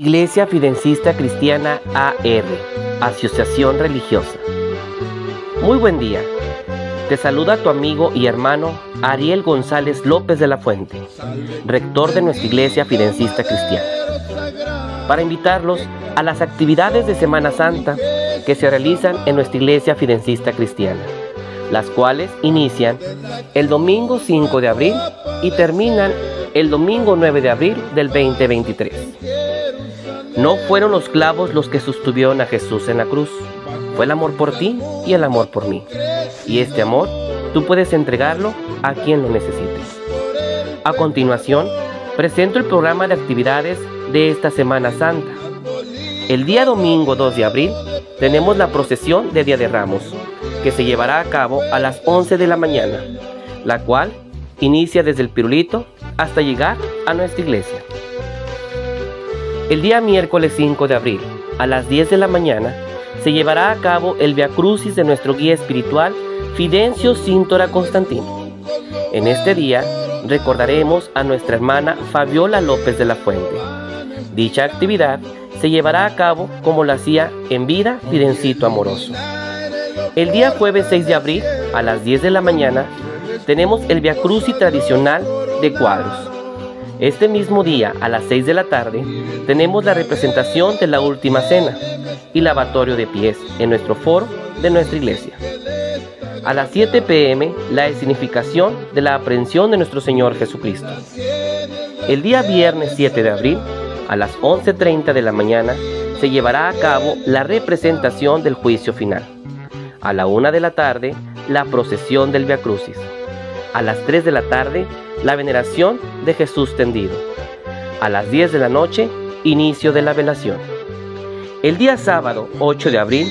Iglesia Fidencista Cristiana AR, Asociación Religiosa. Muy buen día. Te saluda tu amigo y hermano Ariel González López de la Fuente, rector de nuestra Iglesia Fidencista Cristiana, para invitarlos a las actividades de Semana Santa que se realizan en nuestra Iglesia Fidencista Cristiana, las cuales inician el domingo 5 de abril y terminan el domingo 9 de abril del 2023. No fueron los clavos los que sostuvieron a Jesús en la cruz. Fue el amor por ti y el amor por mí. Y este amor tú puedes entregarlo a quien lo necesites. A continuación, presento el programa de actividades de esta Semana Santa. El día domingo 2 de abril tenemos la procesión de Día de Ramos, que se llevará a cabo a las 11 de la mañana, la cual inicia desde el pirulito hasta llegar a nuestra iglesia. El día miércoles 5 de abril, a las 10 de la mañana, se llevará a cabo el Via Crucis de nuestro guía espiritual Fidencio Cíntora Constantino. En este día recordaremos a nuestra hermana Fabiola López de la Fuente. Dicha actividad se llevará a cabo como lo hacía en vida Fidencito Amoroso. El día jueves 6 de abril, a las 10 de la mañana, tenemos el Via Crucis tradicional de cuadros. Este mismo día, a las 6 de la tarde, tenemos la representación de la Última Cena y lavatorio de pies en nuestro foro de nuestra iglesia. A las 7 pm, la escenificación de la aprehensión de nuestro Señor Jesucristo. El día viernes 7 de abril, a las 11.30 de la mañana, se llevará a cabo la representación del juicio final. A la 1 de la tarde, la procesión del Via Crucis. A las 3 de la tarde, la veneración de Jesús tendido. A las 10 de la noche, inicio de la velación. El día sábado 8 de abril,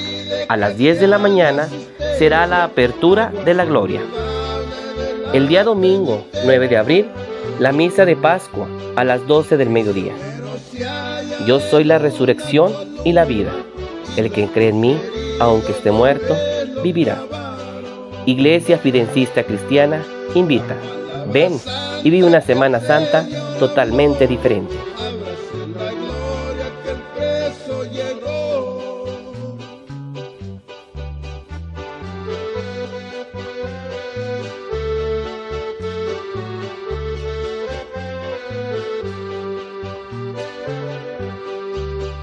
a las 10 de la mañana, será la apertura de la gloria. El día domingo 9 de abril, la misa de Pascua a las 12 del mediodía. Yo soy la resurrección y la vida. El que cree en mí, aunque esté muerto, vivirá. Iglesia Fidencista Cristiana invita. Ven y vive una Semana Santa totalmente diferente.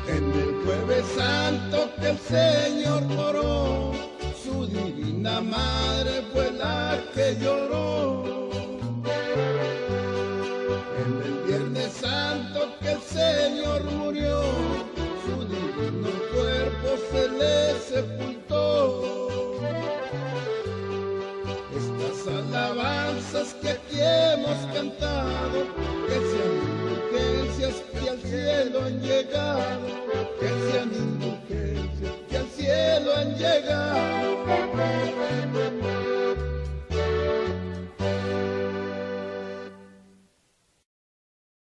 En el jueves santo que el Señor moró, su divina madre fue la que lloró. alabanzas que aquí hemos cantado, que sean urgencias que al cielo han llegado.